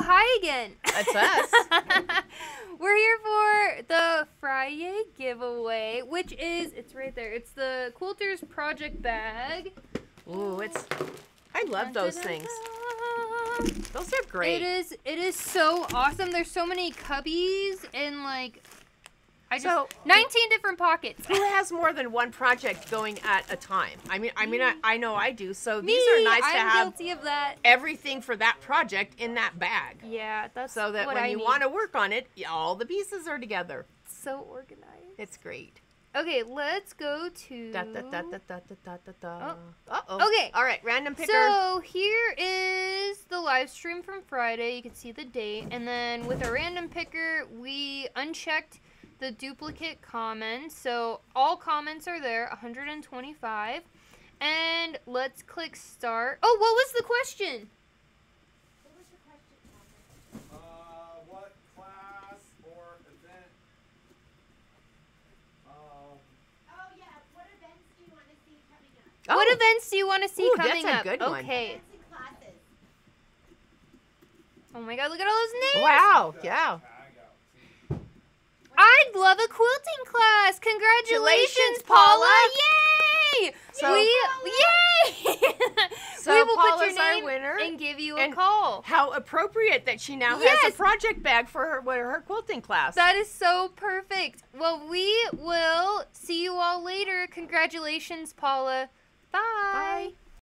Oh, hi again. That's us. We're here for the Friday giveaway, which is it's right there. It's the Quilters Project bag. Ooh, it's. I love those things. Those are great. It is. It is so awesome. There's so many cubbies and like, I just So- 19 different pockets. Who has more than one project going at a time? I mean, I mean, I, I know I do. So Me, these are nice to I'm have guilty of that. everything for that project in that bag, Yeah, that's so that when I you want to work on it, all the pieces are together. so organized. It's great. Okay, let's go to. Da, da, da, da, da, da, da, da. Oh. Uh-oh. Okay. All right, random picker. So here is the live stream from Friday. You can see the date, and then with a random picker, we unchecked the duplicate comments. So all comments are there, 125. And let's click start. Oh, what was the question? Uh, what class or event? Um, Oh what events do you want to see coming up? Oh, What events do you want to see Ooh, that's coming a up? good one. okay. Events and classes. Oh my god, look at all those names. Wow. Yeah. I go. See, I'd love a quilting class. Congratulations, Paula. Paula. Yay! So- we yay! So we will put Paula's your our name winner, and give you a and- call. How appropriate that she now has a project bag for her, her quilting class. That is so perfect. Well, we will see you all later. Congratulations, Paula. Bye. Bye.